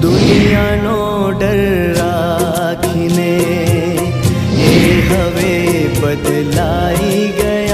દુનિયાનો ડર રાખીને એ હવે બદલાઈ ગયા